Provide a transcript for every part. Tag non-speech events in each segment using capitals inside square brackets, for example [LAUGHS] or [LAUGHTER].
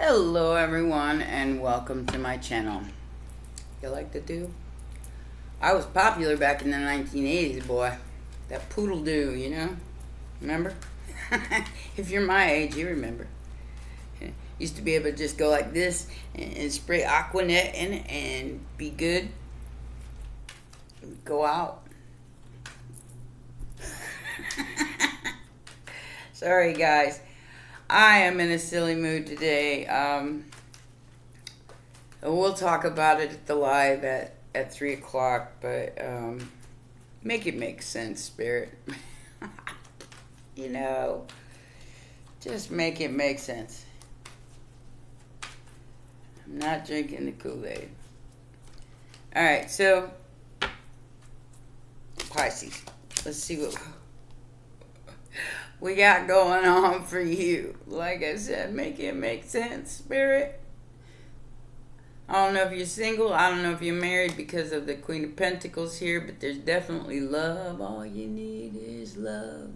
Hello everyone and welcome to my channel. You like to do? I was popular back in the 1980s, boy. That poodle do, you know? Remember? [LAUGHS] if you're my age, you remember. Used to be able to just go like this and, and spray Aquanet in it and be good. Go out. [LAUGHS] Sorry, guys. I am in a silly mood today. Um, we'll talk about it at the live at, at 3 o'clock, but um, make it make sense, Spirit. [LAUGHS] you know, just make it make sense. I'm not drinking the Kool-Aid. Alright, so Pisces. Let's see what we got going on for you. Like I said, make it make sense, Spirit. I don't know if you're single. I don't know if you're married because of the Queen of Pentacles here, but there's definitely love. All you need is love.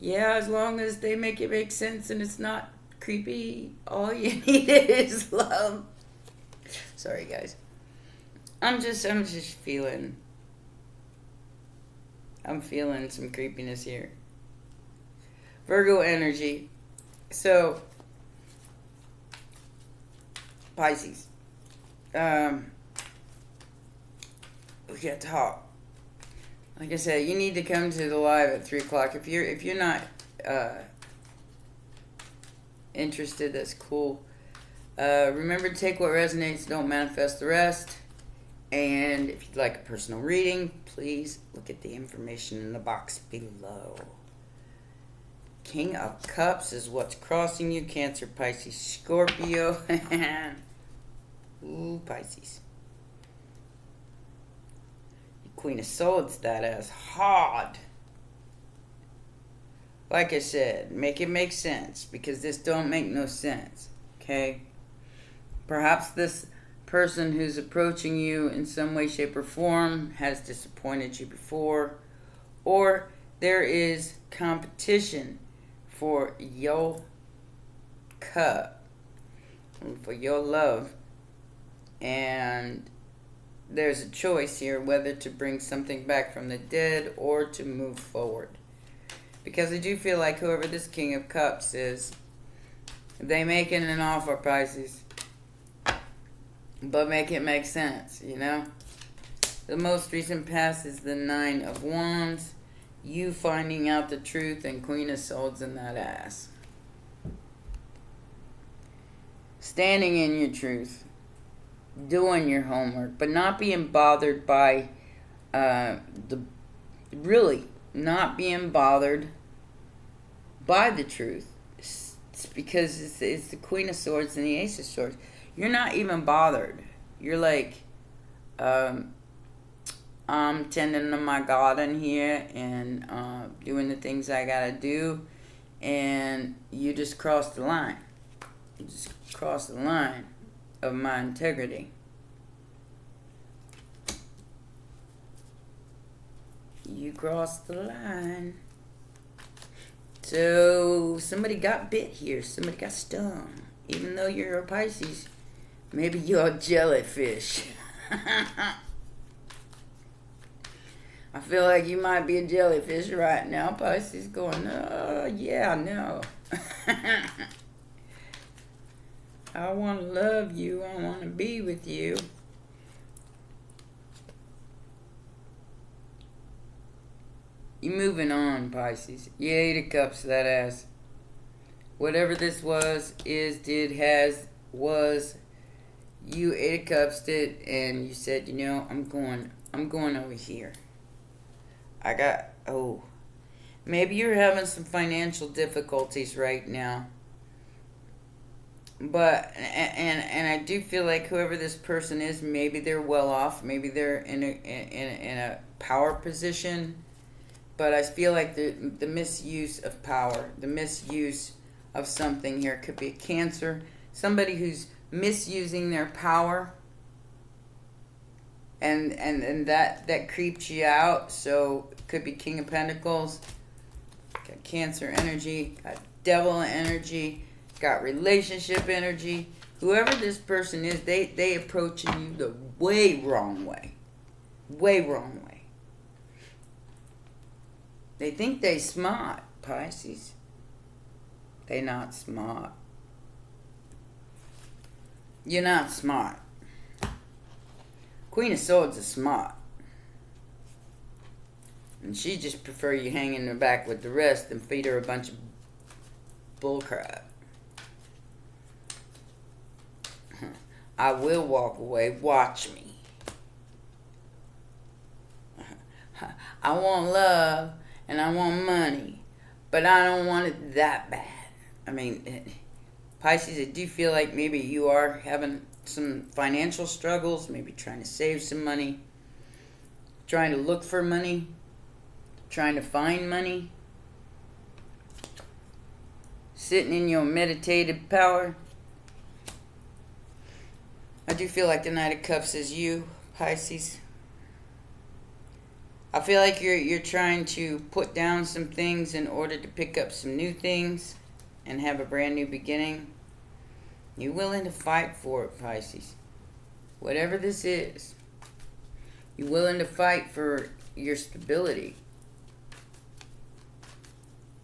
Yeah, as long as they make it make sense and it's not creepy, all you [LAUGHS] need is love. Sorry, guys. I'm just, I'm just feeling, I'm feeling some creepiness here. Virgo energy. So, Pisces. Um, we got to talk. Like I said, you need to come to the live at three o'clock. If you're if you're not uh, interested, that's cool. Uh, remember to take what resonates. Don't manifest the rest. And if you'd like a personal reading, please look at the information in the box below. King of Cups is what's crossing you. Cancer, Pisces, Scorpio. [LAUGHS] Ooh, Pisces. Queen of Swords, that ass hard. Like I said, make it make sense because this don't make no sense. Okay? Perhaps this person who's approaching you in some way, shape, or form has disappointed you before, or there is competition for your cup, and for your love, and there's a choice here whether to bring something back from the dead or to move forward. Because I do feel like whoever this King of Cups is, they making an offer, Pisces. But make it make sense, you know? The most recent pass is the Nine of Wands you finding out the truth and Queen of Swords in that ass. Standing in your truth, doing your homework, but not being bothered by uh, the really not being bothered by the truth. It's, because it's, it's the Queen of Swords and the Ace of Swords. You're not even bothered. You're like, um, I'm tending to my garden here and uh, doing the things I gotta do, and you just cross the line. You just cross the line of my integrity. You crossed the line. So somebody got bit here. Somebody got stung. Even though you're a Pisces, maybe you're a jellyfish. [LAUGHS] I feel like you might be a jellyfish right now. Pisces going, oh, yeah, no. I [LAUGHS] want to love you. I want to be with you. You moving on, Pisces. You eight of cups that ass. Whatever this was, is, did, has, was, you eight of cups did, and you said, you know, I'm going, I'm going over here. I got, oh, maybe you're having some financial difficulties right now. But, and, and I do feel like whoever this person is, maybe they're well off. Maybe they're in a, in in a power position. But I feel like the, the misuse of power, the misuse of something here could be a cancer. Somebody who's misusing their power and and and that that creeps you out so could be King of Pentacles, got Cancer energy, got Devil energy, got relationship energy. Whoever this person is, they they approaching you the way wrong way, way wrong way. They think they smart, Pisces. They not smart. You're not smart. Queen of Swords is smart. And she just prefer you hang in the back with the rest and feed her a bunch of bullcrap. I will walk away. Watch me. I want love and I want money, but I don't want it that bad. I mean, [LAUGHS] Pisces, I do feel like maybe you are having some financial struggles, maybe trying to save some money, trying to look for money, trying to find money, sitting in your meditative power. I do feel like the Knight of Cups is you, Pisces. I feel like you're you're trying to put down some things in order to pick up some new things and have a brand new beginning. You're willing to fight for it, Pisces. Whatever this is. You're willing to fight for your stability.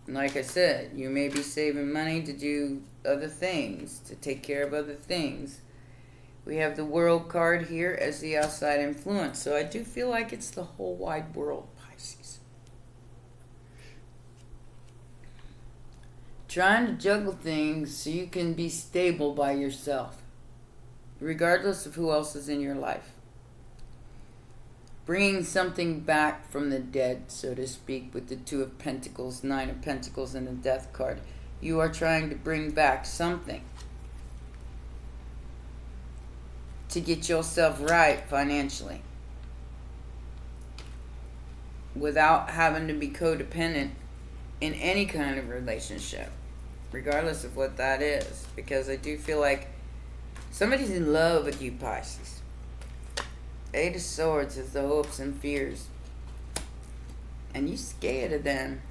Like I said, you may be saving money to do other things, to take care of other things. We have the world card here as the outside influence. So I do feel like it's the whole wide world, Pisces. Trying to juggle things so you can be stable by yourself, regardless of who else is in your life. Bringing something back from the dead, so to speak, with the Two of Pentacles, Nine of Pentacles, and the Death card. You are trying to bring back something to get yourself right financially without having to be codependent in any kind of relationship, regardless of what that is. Because I do feel like somebody's in love with you, Pisces. Eight of Swords is the hopes and fears. And you scared of them.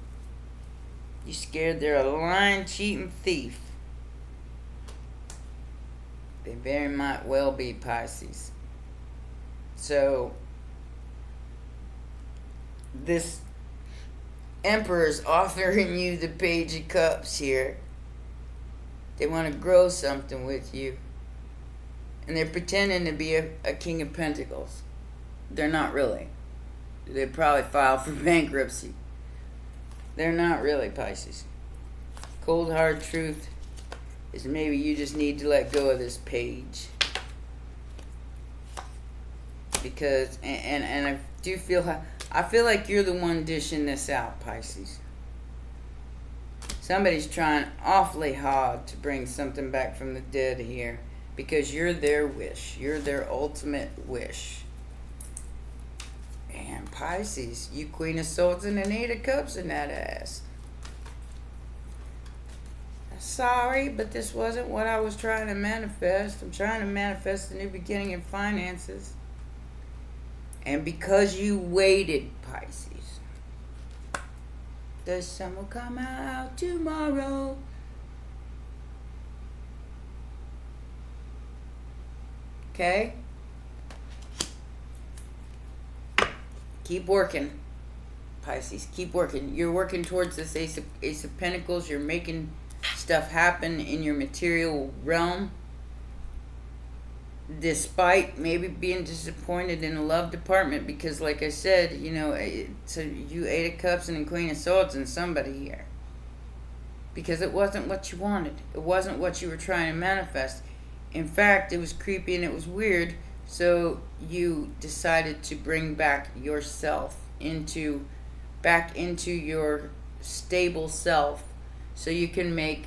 You scared they're a lying, cheating thief. They very might well be Pisces. So, this Emperor is offering you the Page of Cups here. They want to grow something with you. And they're pretending to be a, a King of Pentacles. They're not really. They probably file for [LAUGHS] bankruptcy. They're not really Pisces. Cold hard truth is maybe you just need to let go of this page because and and, and I do feel I feel like you're the one dishing this out, Pisces. Somebody's trying awfully hard to bring something back from the dead here because you're their wish. You're their ultimate wish. And Pisces, you Queen of Swords and an Eight of Cups in that ass sorry, but this wasn't what I was trying to manifest. I'm trying to manifest a new beginning in finances. And because you waited, Pisces, the sun will come out tomorrow. Okay? Keep working, Pisces. Keep working. You're working towards this Ace of, Ace of Pentacles. You're making stuff happen in your material realm despite maybe being disappointed in the love department because like i said you know eh, so you eight of cups and a queen of swords and somebody here. Because it wasn't what you wanted. It wasn't what you were trying to manifest. In fact it was creepy and it was weird. So you decided to bring back yourself into back into your stable self so you can make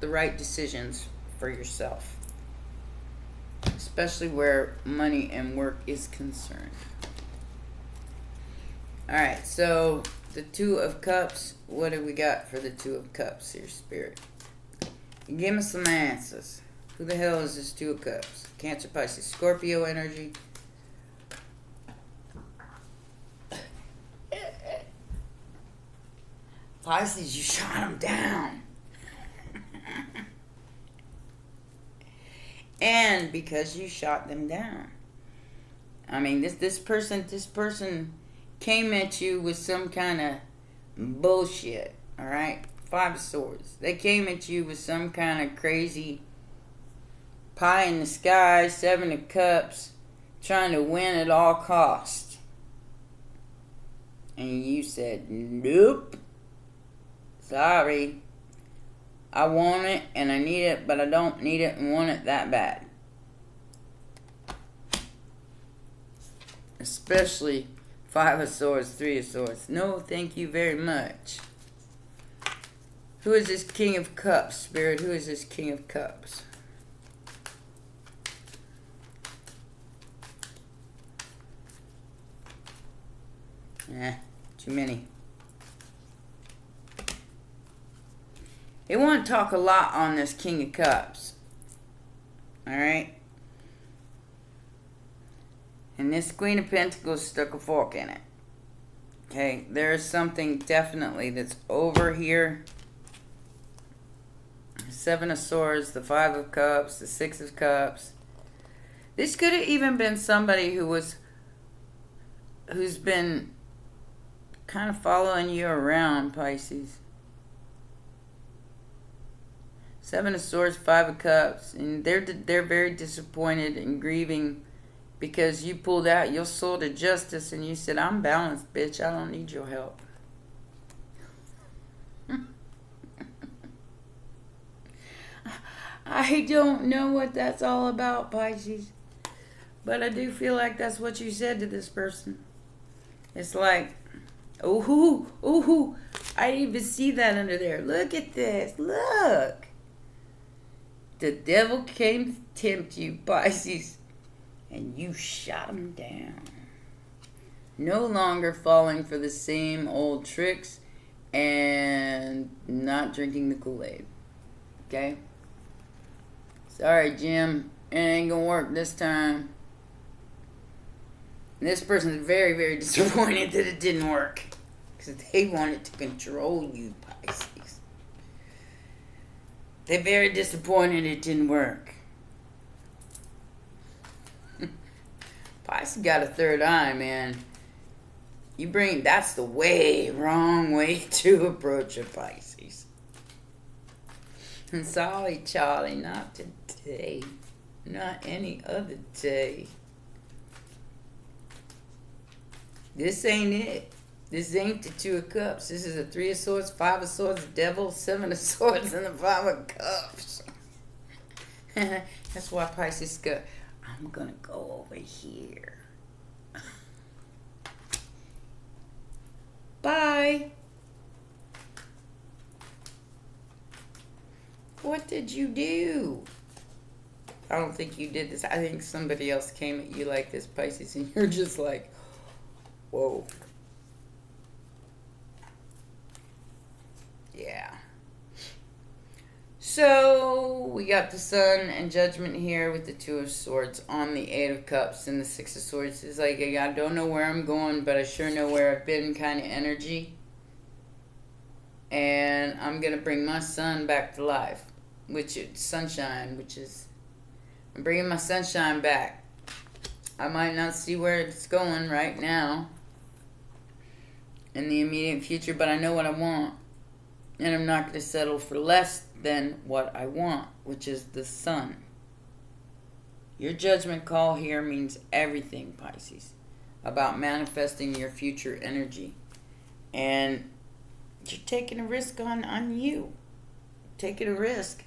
the right decisions for yourself, especially where money and work is concerned. All right, so the Two of Cups, what do we got for the Two of Cups here, Spirit? Give me some answers. Who the hell is this Two of Cups? Cancer, Pisces, Scorpio energy. [COUGHS] Pisces, you shot him down. [LAUGHS] and because you shot them down. I mean, this this person this person came at you with some kind of bullshit. All right, five of swords. They came at you with some kind of crazy pie in the sky, seven of cups, trying to win at all costs. And you said, nope. Sorry. I want it and I need it, but I don't need it and want it that bad. Especially Five of Swords, Three of Swords. No, thank you very much. Who is this King of Cups, Spirit? Who is this King of Cups? Eh, too many. Want to talk a lot on this King of Cups. Alright? And this Queen of Pentacles stuck a fork in it. Okay, there's something definitely that's over here. Seven of Swords, the Five of Cups, the Six of Cups. This could have even been somebody who was, who's been kind of following you around, Pisces. Seven of Swords, Five of Cups, and they're they're very disappointed and grieving because you pulled out your sword of justice and you said, "I'm balanced, bitch. I don't need your help." [LAUGHS] I don't know what that's all about, Pisces, but I do feel like that's what you said to this person. It's like, ooh, ooh, I didn't even see that under there. Look at this. Look. The devil came to tempt you, Pisces, and you shot him down. No longer falling for the same old tricks and not drinking the Kool Aid. Okay? Sorry, Jim. It ain't gonna work this time. And this person's very, very [LAUGHS] disappointed that it didn't work. Because they wanted to control you, Pisces. They're very disappointed it didn't work. [LAUGHS] Pisces got a third eye, man. You bring that's the way wrong way [LAUGHS] to approach a Pisces. And [LAUGHS] sorry, Charlie, not today. Not any other day. This ain't it. This ain't the two of cups. This is a three of swords, five of swords, devil, seven of [LAUGHS] swords, and the five of cups. [LAUGHS] That's why Pisces go, I'm gonna go over here. [LAUGHS] Bye. What did you do? I don't think you did this. I think somebody else came at you like this, Pisces, and you're just like, whoa. Yeah. So we got the Sun and Judgment here with the Two of Swords on the Eight of Cups and the Six of Swords. It's like I don't know where I'm going, but I sure know where I've been kind of energy. And I'm gonna bring my sun back to life, which is sunshine, which is I'm bringing my sunshine back. I might not see where it's going right now in the immediate future, but I know what I want and I'm not going to settle for less than what I want, which is the sun. Your judgment call here means everything, Pisces, about manifesting your future energy. And you're taking a risk on, on you. Taking a risk.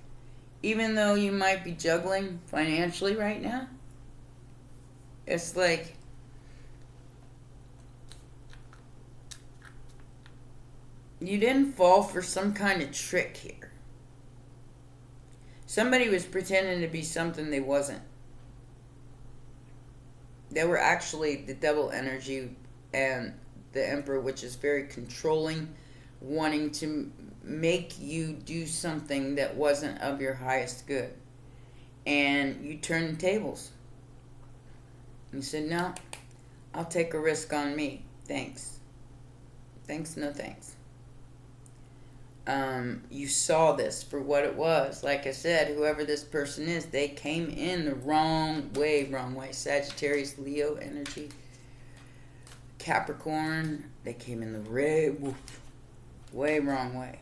Even though you might be juggling financially right now, it's like You didn't fall for some kind of trick here. Somebody was pretending to be something they wasn't. They were actually the devil energy and the emperor, which is very controlling, wanting to make you do something that wasn't of your highest good. And you turned the tables. You said, no, I'll take a risk on me. Thanks. Thanks, no thanks. Um, you saw this for what it was. Like I said, whoever this person is, they came in the wrong way, wrong way. Sagittarius, Leo energy, Capricorn, they came in the red, way wrong way.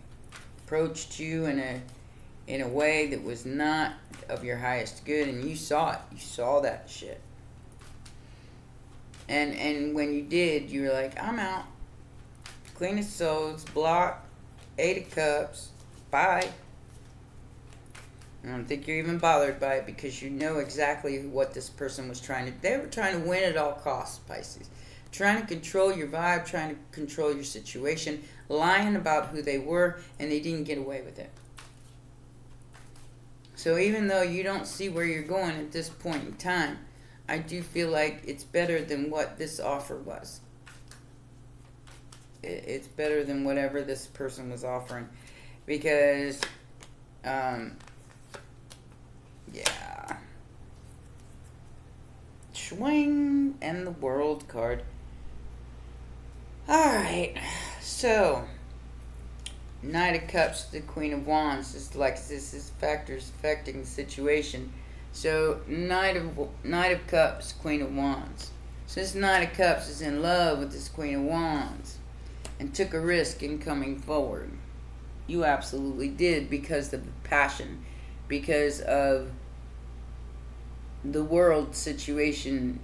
Approached you in a in a way that was not of your highest good, and you saw it. You saw that shit. And and when you did, you were like, I'm out. Queen of Swords, block, Eight of Cups, bye. I don't think you're even bothered by it because you know exactly what this person was trying to. They were trying to win at all costs, Pisces. Trying to control your vibe, trying to control your situation, lying about who they were, and they didn't get away with it. So even though you don't see where you're going at this point in time, I do feel like it's better than what this offer was it's better than whatever this person was offering. Because um yeah. Swing and the world card. All right so knight of cups the queen of wands is like this is factors affecting the situation. So knight of knight of cups queen of wands. So this knight of cups is in love with this queen of wands and took a risk in coming forward. You absolutely did because of the passion, because of the world situation.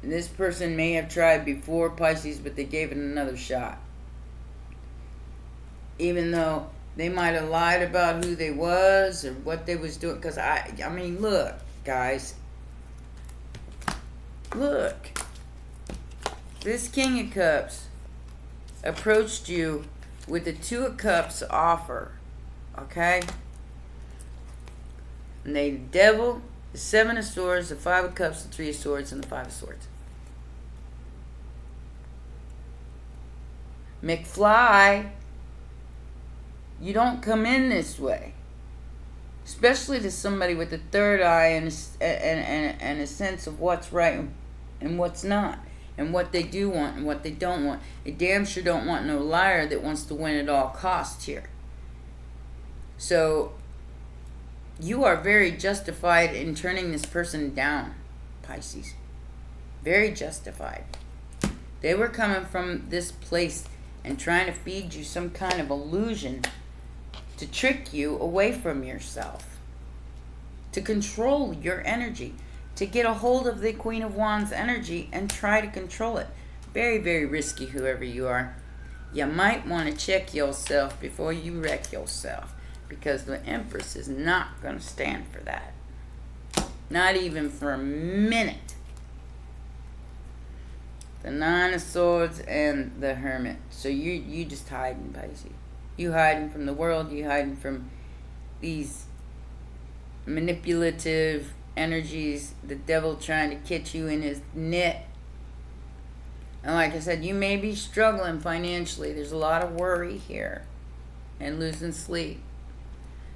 This person may have tried before Pisces, but they gave it another shot. Even though they might have lied about who they was or what they was doing. Because I, I mean, look, guys. Look. This King of Cups approached you with the Two of Cups offer, okay? And they the Devil, the Seven of Swords, the Five of Cups, the Three of Swords, and the Five of Swords. McFly, you don't come in this way. Especially to somebody with a third eye and and, and, and a sense of what's right and what's not and what they do want and what they don't want. They damn sure don't want no liar that wants to win at all costs here. So you are very justified in turning this person down, Pisces. Very justified. They were coming from this place and trying to feed you some kind of illusion to trick you away from yourself, to control your energy to get a hold of the Queen of Wands energy and try to control it. Very, very risky, whoever you are. You might want to check yourself before you wreck yourself because the Empress is not going to stand for that. Not even for a minute. The Nine of Swords and the Hermit. So you you just hiding, Pisces. You hiding from the world. You hiding from these manipulative energies, the devil trying to catch you in his net. And like I said, you may be struggling financially. There's a lot of worry here and losing sleep.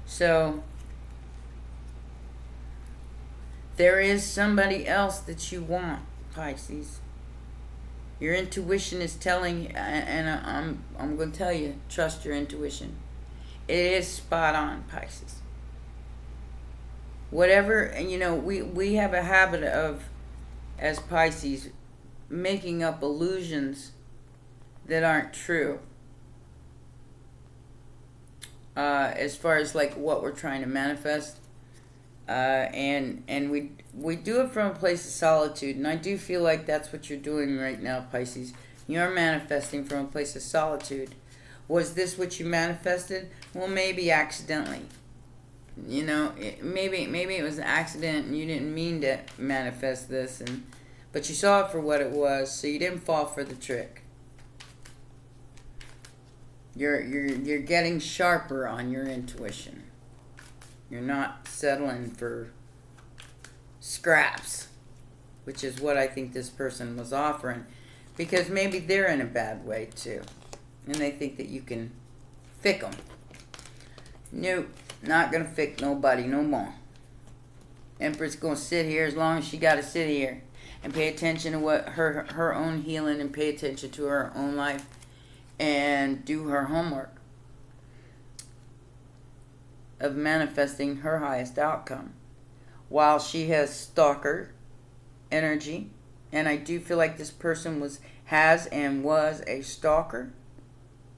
So, there is somebody else that you want, Pisces. Your intuition is telling, you, and I'm, I'm going to tell you, trust your intuition. It is spot on, Pisces whatever and you know we we have a habit of as pisces making up illusions that aren't true. Uh, as far as like what we're trying to manifest. Uh, and and we we do it from a place of solitude and i do feel like that's what you're doing right now pisces. You're manifesting from a place of solitude. Was this what you manifested? Well maybe accidentally you know maybe maybe it was an accident and you didn't mean to manifest this and but you saw it for what it was so you didn't fall for the trick. You're you're you're getting sharper on your intuition. You're not settling for scraps which is what I think this person was offering because maybe they're in a bad way too and they think that you can fick them nope not gonna fix nobody no more. Empress gonna sit here as long as she gotta sit here and pay attention to what her her own healing and pay attention to her own life and do her homework. of manifesting her highest outcome. While she has stalker energy, and I do feel like this person was has and was a stalker.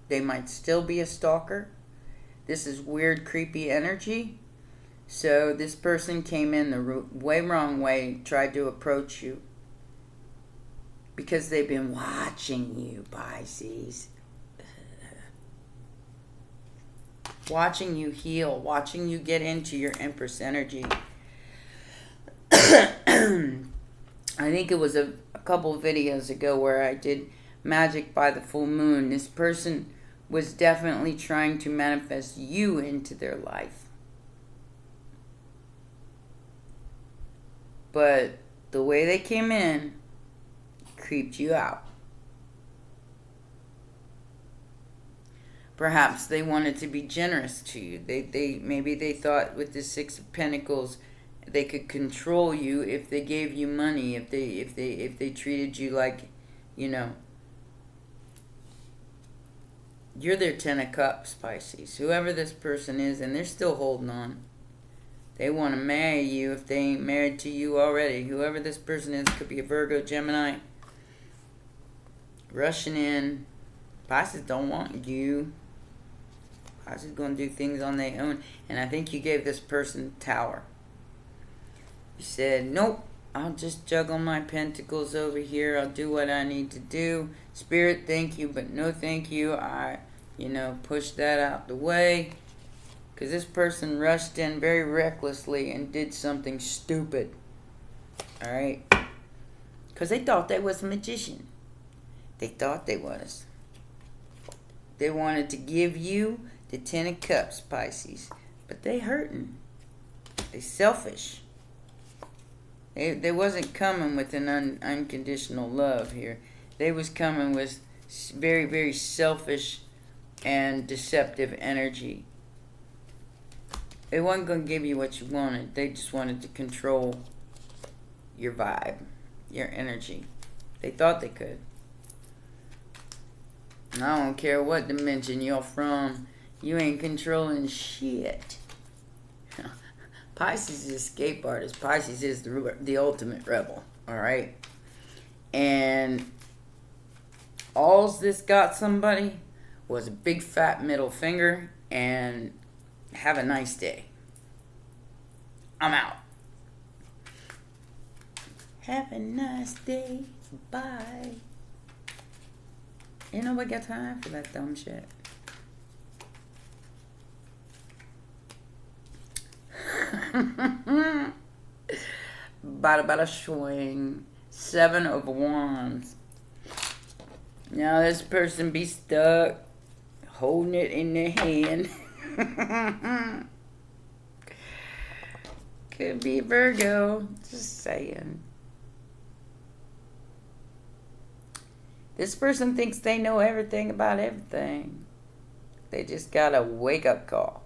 They might still be a stalker. This is weird, creepy energy. So this person came in the way wrong way, tried to approach you because they've been watching you, Pisces. watching you heal, watching you get into your Empress energy. [CLEARS THROAT] I think it was a, a couple videos ago where I did magic by the full moon. This person was definitely trying to manifest you into their life. But the way they came in creeped you out. Perhaps they wanted to be generous to you. They they maybe they thought with the 6 of pentacles they could control you if they gave you money, if they if they if they treated you like, you know, you're their ten of cups, Pisces. Whoever this person is, and they're still holding on. They want to marry you if they ain't married to you already. Whoever this person is could be a Virgo, Gemini. Rushing in. Pisces don't want you. Pisces going to do things on their own. And I think you gave this person Tower. You said, nope, I'll just juggle my pentacles over here. I'll do what I need to do. Spirit, thank you, but no thank you. I, you know, push that out the way. Because this person rushed in very recklessly and did something stupid. Alright? Because they thought they was a magician. They thought they was. They wanted to give you the Ten of Cups, Pisces. But they hurting. They selfish. They, they wasn't coming with an un, unconditional love here. They was coming with very, very selfish and deceptive energy. They wasn't going to give you what you wanted. They just wanted to control your vibe, your energy. They thought they could. And I don't care what dimension you're from. You ain't controlling shit. [LAUGHS] Pisces is escape artist. Pisces is the, the ultimate rebel. All right. And all's this got somebody was a big fat middle finger and have a nice day. I'm out. Have a nice day. Bye. Ain't nobody got time for that dumb shit. [LAUGHS] bada bada swing. Seven of wands. Now this person be stuck holding it in their hand. [LAUGHS] Could be Virgo. Just saying. This person thinks they know everything about everything. They just got a wake up call.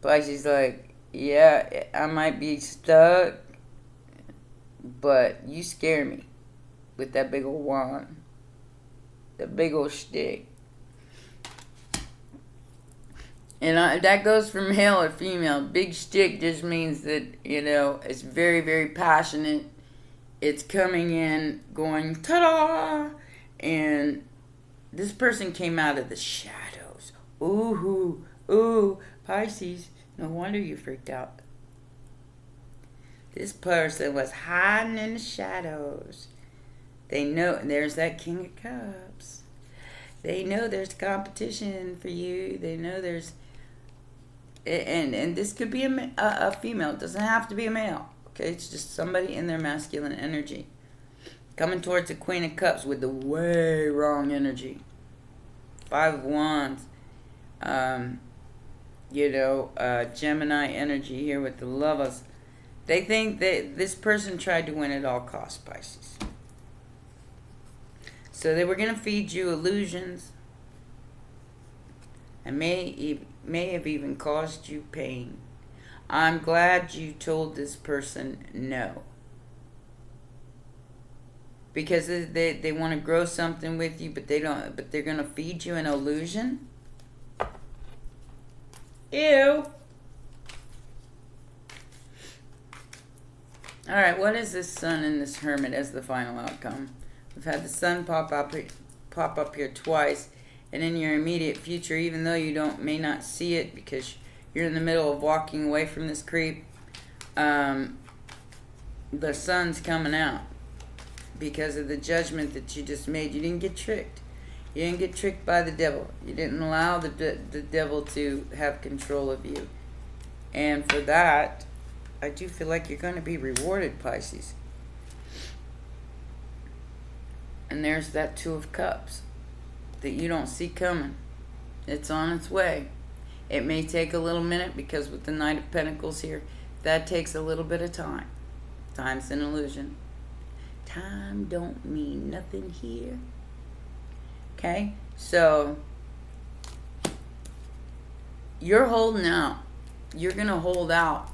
But she's like, yeah, I might be stuck, but you scare me with that big old wand, that big old stick. And I, that goes for male or female. Big stick just means that, you know, it's very, very passionate. It's coming in, going, ta da! And this person came out of the shadows. Ooh, ooh, Pisces. No wonder you freaked out. This person was hiding in the shadows. They know and there's that King of Cups. They know there's competition for you. They know there's, and and this could be a, a, female. It doesn't have to be a male. Okay, it's just somebody in their masculine energy, coming towards the Queen of Cups with the way wrong energy. Five of Wands. Um, you know, uh, Gemini energy here with the lovers. They think that this person tried to win at all costs, Pisces. So they were going to feed you illusions and may, may have even caused you pain. I'm glad you told this person no. Because they, they want to grow something with you, but they don't. But they're going to feed you an illusion Ew. All right, what is this sun and this hermit as the final outcome? We've had the sun pop up, pop up here twice, and in your immediate future, even though you don't may not see it because you're in the middle of walking away from this creep, um, the sun's coming out because of the judgment that you just made. You didn't get tricked. You didn't get tricked by the devil. You didn't allow the, the devil to have control of you. And for that, I do feel like you're going to be rewarded, Pisces. And there's that Two of Cups that you don't see coming. It's on its way. It may take a little minute because with the Knight of Pentacles here, that takes a little bit of time. Time's an illusion. Time don't mean nothing here. Okay? So you're holding out. You're going to hold out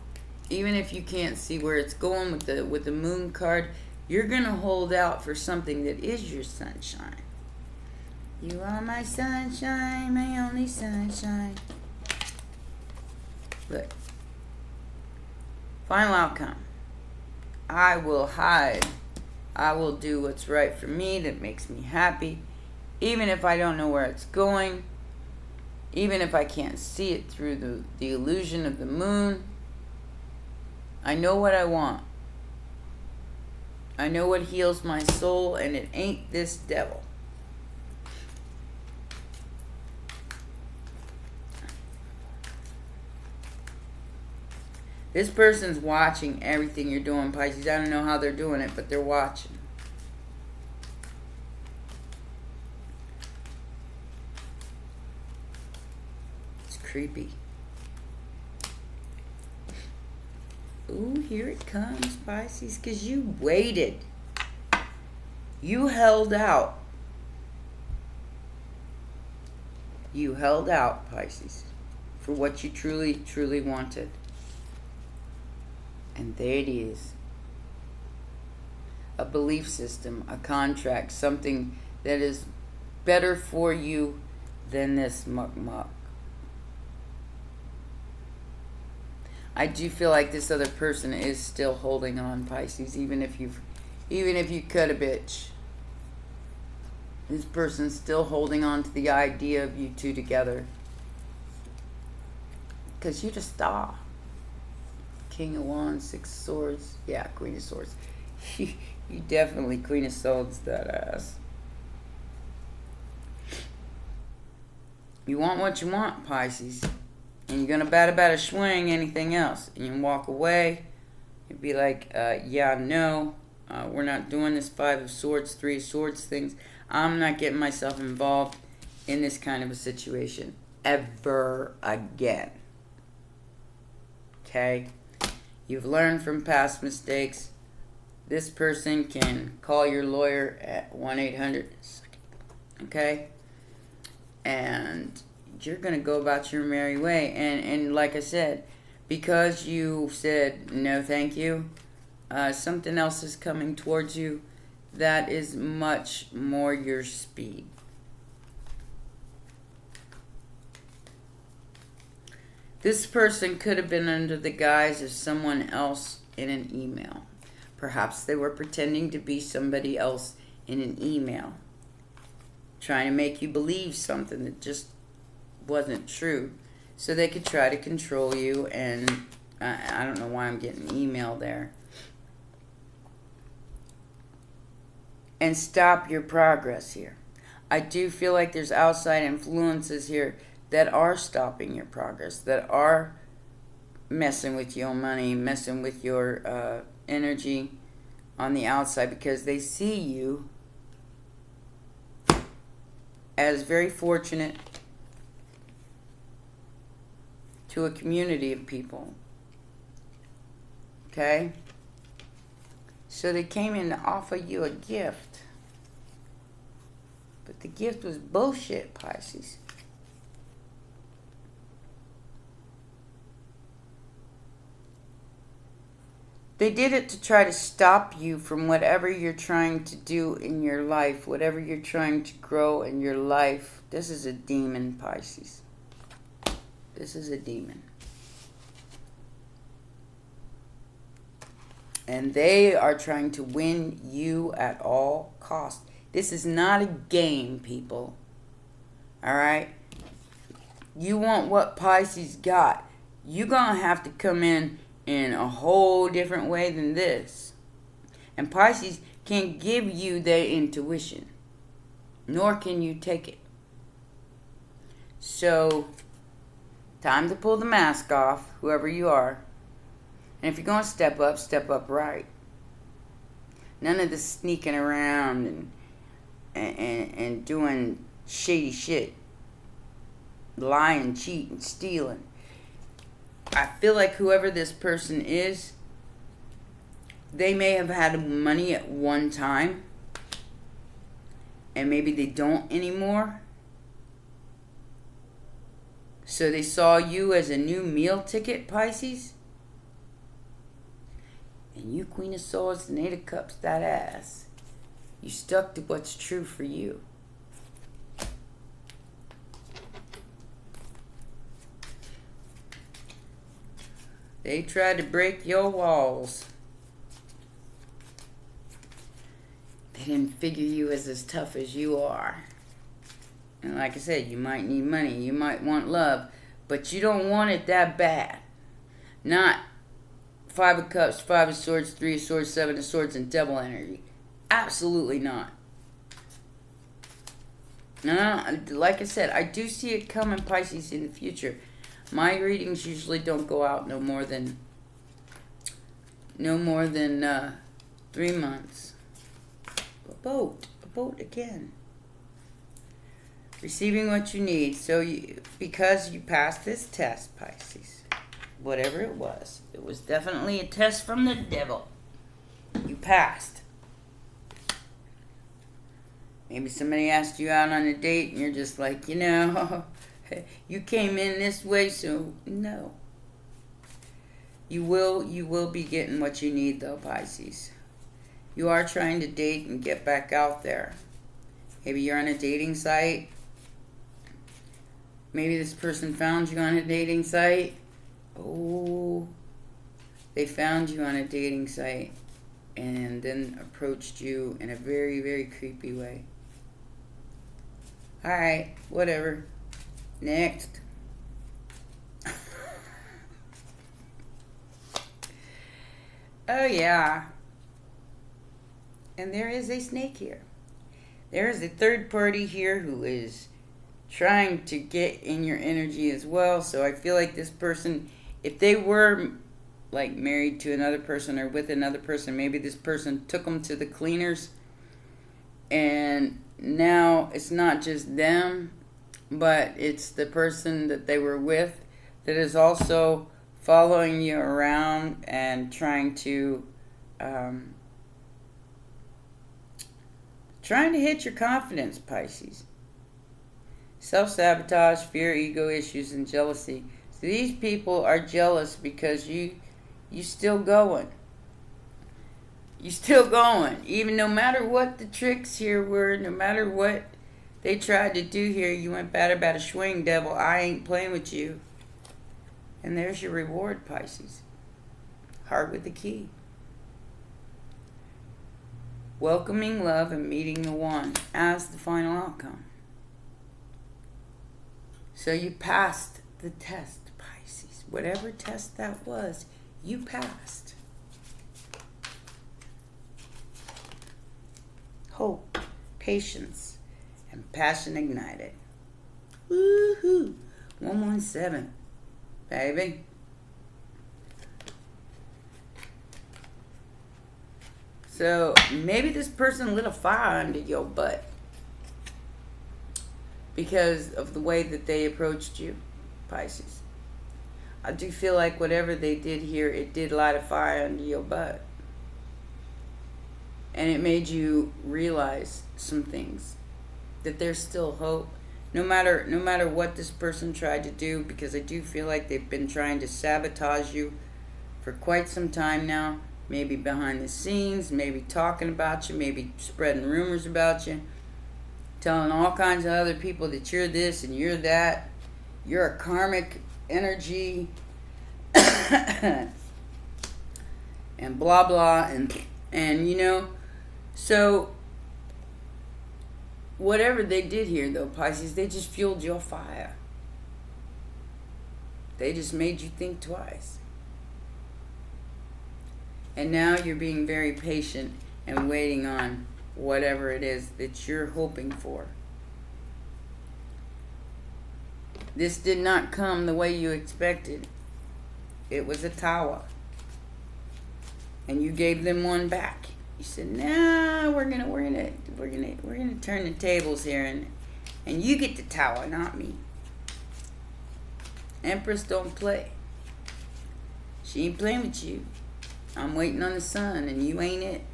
even if you can't see where it's going with the with the moon card, you're going to hold out for something that is your sunshine. You are my sunshine, my only sunshine. Look. Final outcome. I will hide. I will do what's right for me that makes me happy. Even if I don't know where it's going. Even if I can't see it through the, the illusion of the moon. I know what I want. I know what heals my soul, and it ain't this devil. This person's watching everything you're doing, Pisces. I don't know how they're doing it, but they're watching. It's creepy. Ooh, here it comes, Pisces, because you waited. You held out. You held out, Pisces, for what you truly, truly wanted. And there it is. A belief system, a contract, something that is better for you than this muck muck. I do feel like this other person is still holding on, Pisces, even if you've, even if you cut a bitch. This person's still holding on to the idea of you two together. Because you just stop. King of Wands, Six Swords. Yeah, Queen of Swords. [LAUGHS] you definitely Queen of Swords that ass. You want what you want, Pisces and you're gonna bat about a swing anything else, and you walk away, you'd be like, uh, yeah, no, uh, we're not doing this five of swords, three of swords things. I'm not getting myself involved in this kind of a situation ever again. Okay? You've learned from past mistakes. This person can call your lawyer at 1 800. Okay? And you're going to go about your merry way. And, and like I said, because you said no thank you, uh, something else is coming towards you that is much more your speed. This person could have been under the guise of someone else in an email. Perhaps they were pretending to be somebody else in an email, trying to make you believe something that just wasn't true. So they could try to control you, and I, I don't know why I'm getting email there. And stop your progress here. I do feel like there's outside influences here that are stopping your progress, that are messing with your money, messing with your uh, energy on the outside because they see you as very fortunate to a community of people. Okay? So they came in to offer you a gift. But the gift was bullshit, Pisces. They did it to try to stop you from whatever you're trying to do in your life, whatever you're trying to grow in your life. This is a demon, Pisces. This is a demon. And they are trying to win you at all costs. This is not a game, people. All right? You want what Pisces got. You're going to have to come in in a whole different way than this. And Pisces can't give you their intuition, nor can you take it. So, time to pull the mask off, whoever you are. And if you're going to step up, step up right. None of the sneaking around and, and, and doing shady shit. Lying, cheating, stealing. I feel like whoever this person is, they may have had money at one time and maybe they don't anymore. So they saw you as a new meal ticket, Pisces? And you, Queen of Swords and Eight of Cups, that ass. You stuck to what's true for you. They tried to break your walls. They didn't figure you as as tough as you are. And like I said, you might need money, you might want love, but you don't want it that bad. Not Five of Cups, Five of Swords, Three of Swords, Seven of Swords, and Devil energy. Absolutely not. No, like I said, I do see it coming, Pisces, in the future. My readings usually don't go out no more than no more than uh, three months. A boat, a boat again. Receiving what you need. So you, because you passed this test, Pisces whatever it was. It was definitely a test from the devil. You passed. Maybe somebody asked you out on a date and you're just like, you know, [LAUGHS] you came in this way, so no. You will you will be getting what you need though, Pisces. You are trying to date and get back out there. Maybe you're on a dating site. Maybe this person found you on a dating site oh, they found you on a dating site and then approached you in a very, very creepy way. Alright, whatever. Next. oh, yeah. And there is a snake here. There is a third party here who is trying to get in your energy as well. So I feel like this person if they were like married to another person or with another person, maybe this person took them to the cleaners and now it's not just them, but it's the person that they were with that is also following you around and trying to um, trying to hit your confidence, Pisces. Self sabotage, fear, ego issues, and jealousy So these people are jealous because you you still going. You still going. Even no matter what the tricks here were, no matter what they tried to do here, you went bad about a swing, devil. I ain't playing with you. And there's your reward, Pisces. Heart with the key. Welcoming love and meeting the one as the final outcome. So you passed the test Pisces. whatever test that was, you passed. Hope, patience, and passion ignited. Woohoo! 117, baby. So maybe this person lit a fire under your butt because of the way that they approached you, Pisces. I do feel like whatever they did here, it did light a fire under your butt. And it made you realize some things. That there's still hope. No matter no matter what this person tried to do, because I do feel like they've been trying to sabotage you for quite some time now. Maybe behind the scenes, maybe talking about you, maybe spreading rumors about you, telling all kinds of other people that you're this and you're that. You're a karmic energy [COUGHS] and blah blah and and you know so whatever they did here though pisces they just fueled your fire they just made you think twice and now you're being very patient and waiting on whatever it is that you're hoping for this did not come the way you expected it was a tower. And you gave them one back. You said, "Nah, we're gonna, we're gonna, we're gonna, we're gonna turn the tables here, and and you get the tower, not me." Empress don't play. She ain't playing with you. I'm waiting on the sun, and you ain't it.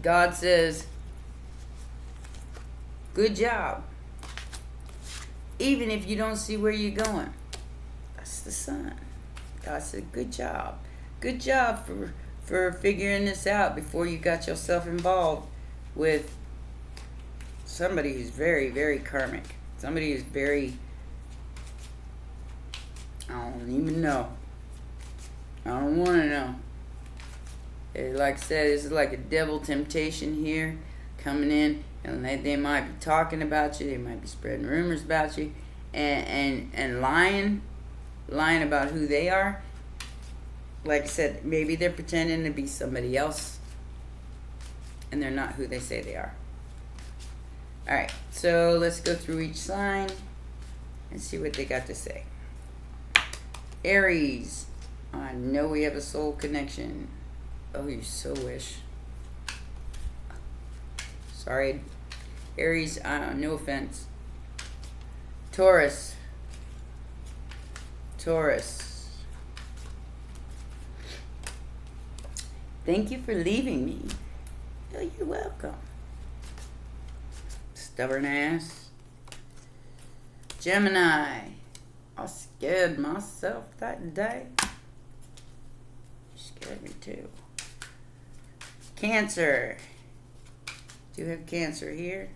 God says, "Good job." even if you don't see where you're going. That's the sun. God said, good job. Good job for, for figuring this out before you got yourself involved with somebody who's very, very karmic. Somebody who's very, I don't even know. I don't want to know. Like I said, this is like a devil temptation here coming in and they, they might be talking about you, they might be spreading rumors about you, and, and, and lying, lying about who they are. Like I said, maybe they're pretending to be somebody else, and they're not who they say they are. All right, so let's go through each sign and see what they got to say. Aries, I know we have a soul connection. Oh, you so wish. Sorry, Aries, uh, no offense. Taurus. Taurus. Thank you for leaving me. Oh, you're welcome. Stubborn ass. Gemini. I scared myself that day. You scared me too. Cancer. Do you have cancer here?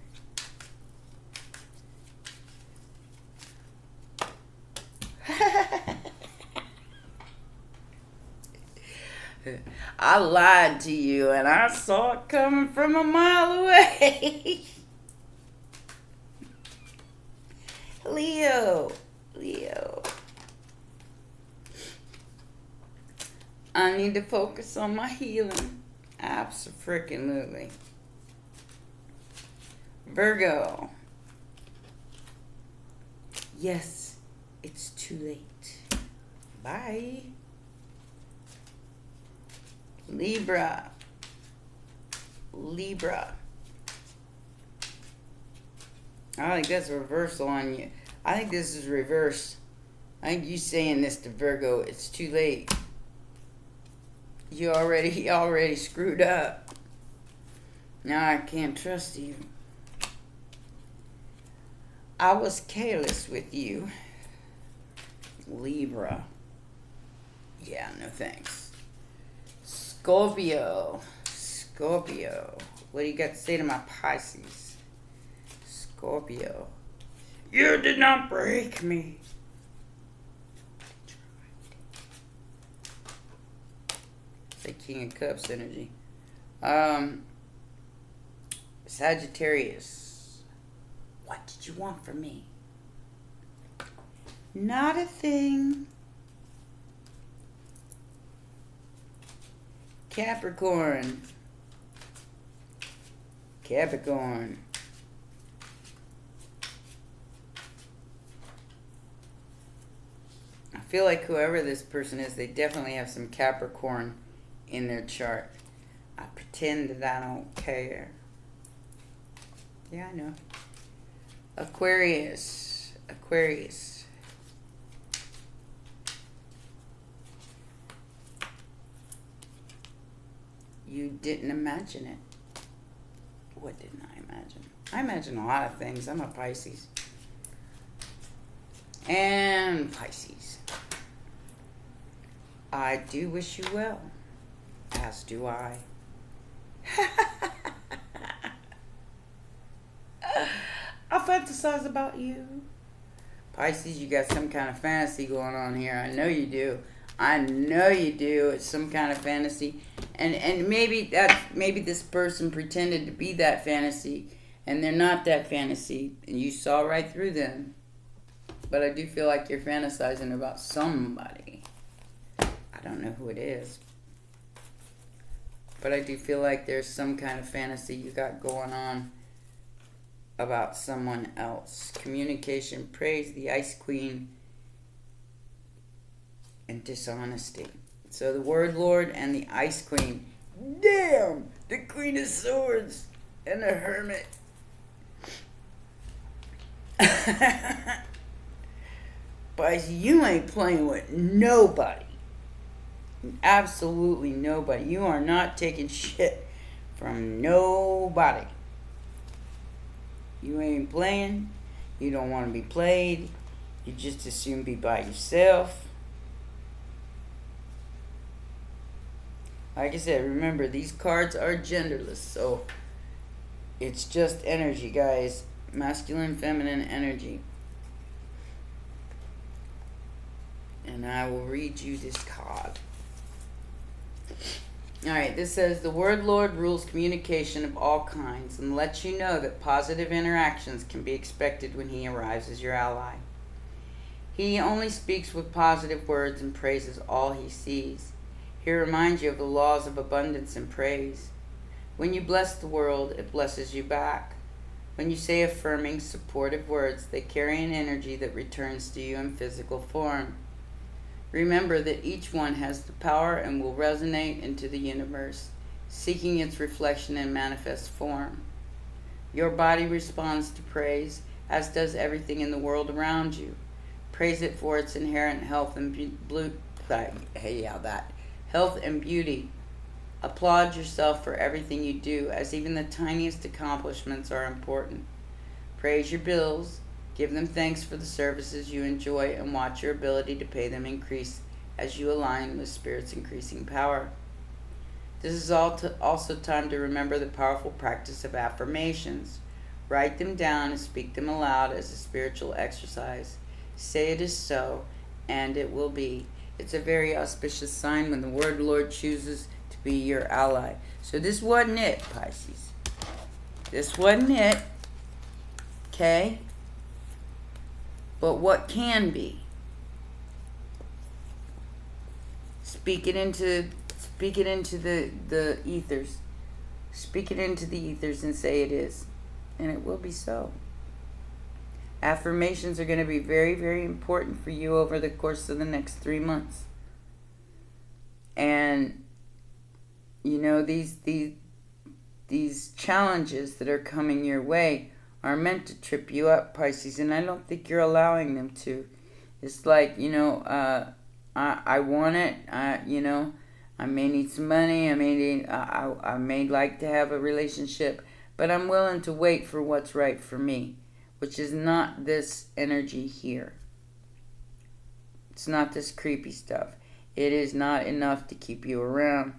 [LAUGHS] I lied to you and I saw it coming from a mile away. Leo, Leo. I need to focus on my healing. Absolutely. Virgo. Yes, it's too late. Bye. Libra. Libra. I think that's a reversal on you. I think this is reverse. I think you saying this to Virgo, it's too late. You already [LAUGHS] already screwed up. Now I can't trust you. I was careless with you. Libra. Yeah, no thanks. Scorpio. Scorpio. What do you got to say to my Pisces? Scorpio. You did not break me. The King of Cups energy. Um, Sagittarius. What did you want from me? Not a thing. Capricorn. Capricorn. I feel like whoever this person is, they definitely have some Capricorn in their chart. I pretend that I don't care. Yeah, I know. Aquarius. Aquarius. You didn't imagine it. What didn't I imagine? I imagine a lot of things. I'm a Pisces. And Pisces. I do wish you well, as do I. [LAUGHS] I fantasize about you. Pisces, you got some kind of fantasy going on here. I know you do. I know you do. It's some kind of fantasy, and and maybe that maybe this person pretended to be that fantasy, and they're not that fantasy, and you saw right through them. But I do feel like you're fantasizing about somebody. I don't know who it is, but I do feel like there's some kind of fantasy you got going on about someone else. Communication, praise the Ice Queen, and dishonesty. So the Word Lord and the Ice Queen. Damn! The Queen of Swords and the Hermit. [LAUGHS] but you ain't playing with nobody. Absolutely nobody. You are not taking shit from nobody. You ain't playing. You don't want to be played. You just assume be by yourself. Like I said, remember these cards are genderless, so it's just energy, guys. Masculine, feminine energy. And I will read you this card. Alright, this says the word Lord rules communication of all kinds and lets you know that positive interactions can be expected when he arrives as your ally. He only speaks with positive words and praises all he sees. He reminds you of the laws of abundance and praise. When you bless the world, it blesses you back. When you say affirming, supportive words, they carry an energy that returns to you in physical form. Remember that each one has the power and will resonate into the universe, seeking its reflection in manifest form. Your body responds to praise, as does everything in the world around you. Praise it for its inherent health and blue. Hey, yeah, that health and beauty. Applaud yourself for everything you do, as even the tiniest accomplishments are important. Praise your bills, Give them thanks for the services you enjoy and watch your ability to pay them increase as you align with Spirit's increasing power. This is also time to remember the powerful practice of affirmations. Write them down and speak them aloud as a spiritual exercise. Say it is so, and it will be. It's a very auspicious sign when the word Lord chooses to be your ally. So this wasn't it, Pisces. This wasn't it. Okay? but what can be. Speak it into speak it into the, the ethers. Speak it into the ethers and say it is. And it will be so. Affirmations are going to be very, very important for you over the course of the next three months. And you know, these these these challenges that are coming your way are meant to trip you up, Pisces, and I don't think you're allowing them to. It's like, you know, uh, I, I want it, I, you know, I may need some money, I may need, I, I may like to have a relationship, but I'm willing to wait for what's right for me, which is not this energy here. It's not this creepy stuff. It is not enough to keep you around.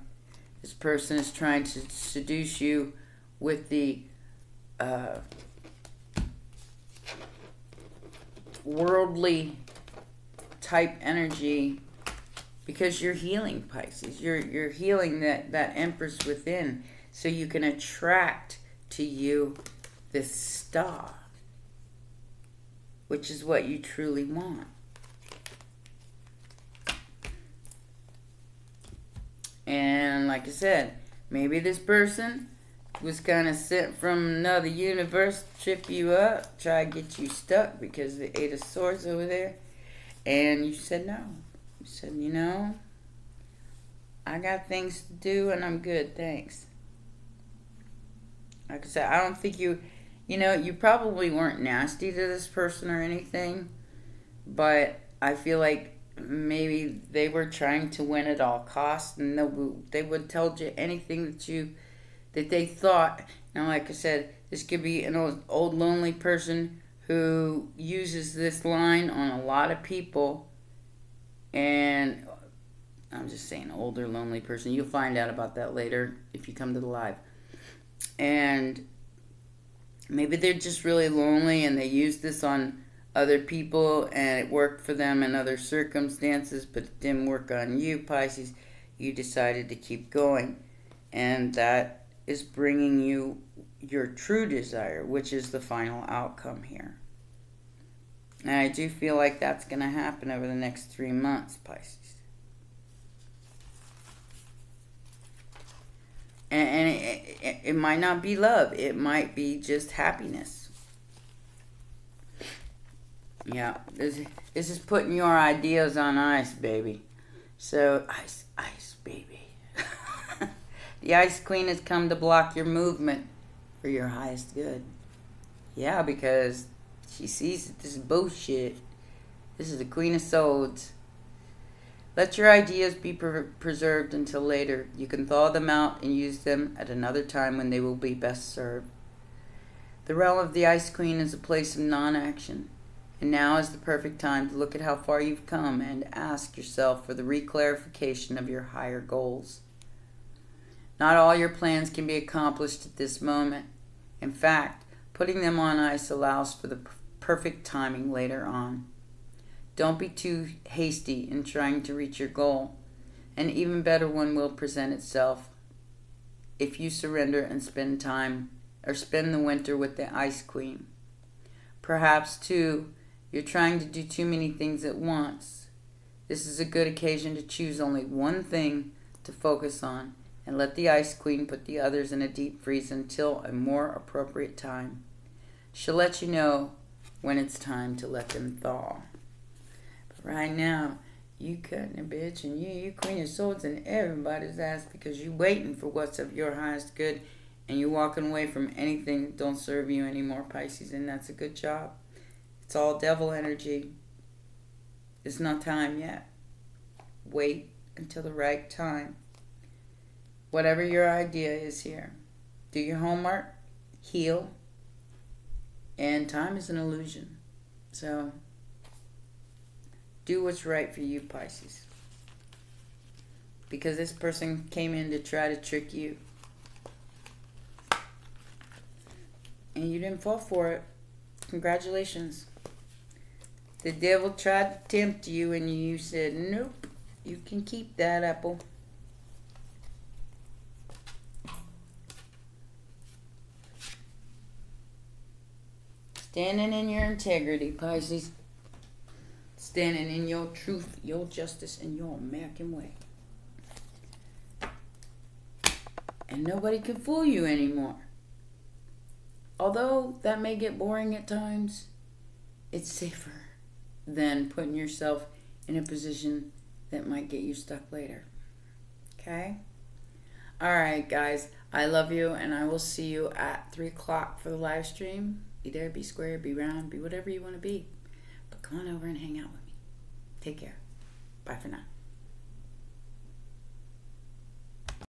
This person is trying to seduce you with the uh, worldly type energy because you're healing Pisces. You're you're healing that that empress within so you can attract to you this star which is what you truly want. And like I said, maybe this person was kind of sent from another universe to trip you up, try to get you stuck because the Eight of Swords over there. And you said no. You said, you know, I got things to do and I'm good, thanks. Like I said, I don't think you, you know, you probably weren't nasty to this person or anything, but I feel like maybe they were trying to win at all costs and they would they would tell you anything that you that they thought, Now, like I said, this could be an old, old lonely person who uses this line on a lot of people, and I'm just saying, older lonely person. You'll find out about that later if you come to the live. And maybe they're just really lonely and they use this on other people and it worked for them in other circumstances, but it didn't work on you, Pisces. You decided to keep going. And that is bringing you your true desire, which is the final outcome here. And I do feel like that's going to happen over the next three months, Pisces. And, and it, might not be love, it might be just happiness. Yeah, this, this is putting your ideas on ice, baby. So, ice, ice, baby. [LAUGHS] the Ice Queen has come to block your movement for your highest good. Yeah, because she sees that this is bullshit. This is the Queen of Swords. Let your ideas be pre- preserved until later. You can thaw them out and use them at another time when they will be best served. The realm of the Ice Queen is a place of non action, and now is the perfect time to look at how far you've come and ask yourself for the reclarification of your higher goals. Not all your plans can be accomplished at this moment. In fact, putting them on ice allows for the perfect timing later on. Don't be too hasty in trying to reach your goal. An even better one will present itself if you surrender and spend time or spend the winter with the Ice Queen. Perhaps, too, you're trying to do too many things at once. This is a good occasion to choose only one thing to focus on and let the Ice Queen put the others in a deep freeze until a more appropriate time. She'll let you know when it's time to let them thaw. Right now, you cutting a bitch and you, you queen of swords in everybody's ass because you waiting for what's of your highest good and you walking away from anything that don't serve you anymore, Pisces, and that's a good job. It's all devil energy. It's not time yet. Wait until the right time. Whatever your idea is here. Do your homework, heal, and time is an illusion. So do what's right for you, Pisces. Because this person came in to try to trick you. And you didn't fall for it. Congratulations. The devil tried to tempt you, and you said, Nope, you can keep that apple. Standing in your integrity, Pisces standing in your truth, your justice, and your American way. And nobody can fool you anymore. Although that may get boring at times, it's safer than putting yourself in a position that might get you stuck later. Okay? Alright, guys. I love you, and I will see you at 3 o'clock for the live stream. Be there, be square, be round, be whatever you want to be. But come on over and hang out with. Take care. Bye for now.